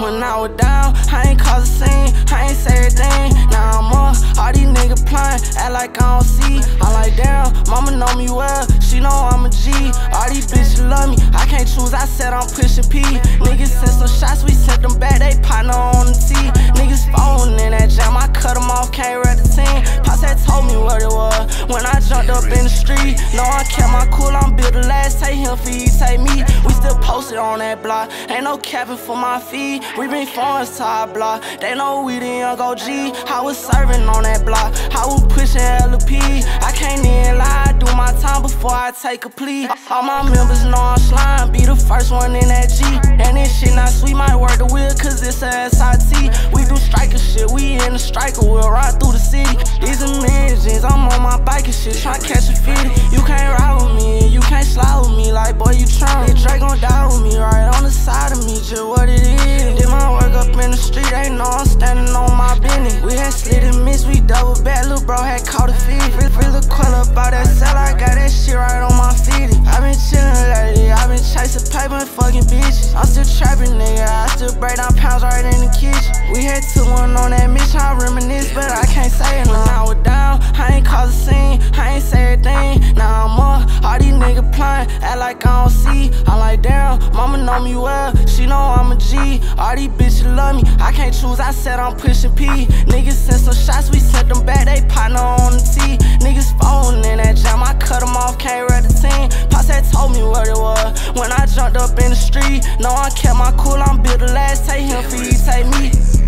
When I was down, I ain't cause a scene, I ain't say everything. Now I'm up, all these niggas playing, act like I don't see. I'm like, damn, mama know me well, she know I'm a G. All these bitches love me, I can't choose, I said I'm pushing P. Niggas sent some shots, we sent them back, they partner on the T. Niggas phone in that jam, I cut them off, can't read the team. Pops had told me what it was when I jumped up in the street. No, I kept my cool, I'm built take him for you, take me. We still posted on that block, ain't no capping for my feed. We been phones to block, they know we the young OG. I was serving on that block, I was pushing LP. I can't even lie, I do my time before I take a plea. All my members know I'm slime, be the first one in that G. And this shit not sweet, might work the wheel, cause it's a SIT. We do striker shit, we in the striker, we'll ride through the city. These are jeans, I'm on my bike and shit, tryna catch a fitty. You can't ride with me, you can't right on the side of me, just what it is. Did my work up in the street, they know I'm standing on my business. We had slid and miss, we double back, little bro had caught a fish. Free, free the coil up out that cell, I got that shit right on my feet. I been chillin' lately, I been chasing paper and fucking bitches. I'm still trapping, nigga, I still break down pounds right in the kitchen. We had two one on that mission, I reminisce, but I can't say it. When I was down, I ain't act like I don't see. I'm like, damn, mama know me well, she know I'm a G. All these bitches love me, I can't choose, I said I'm pushing P. Niggas sent some shots, we sent them back, they partner on the T. Niggas phone in that jam, I cut them off, can't read the team. Pops had told me what it was when I jumped up in the street. No, I kept my cool, I'm built to last, take him for you, take me.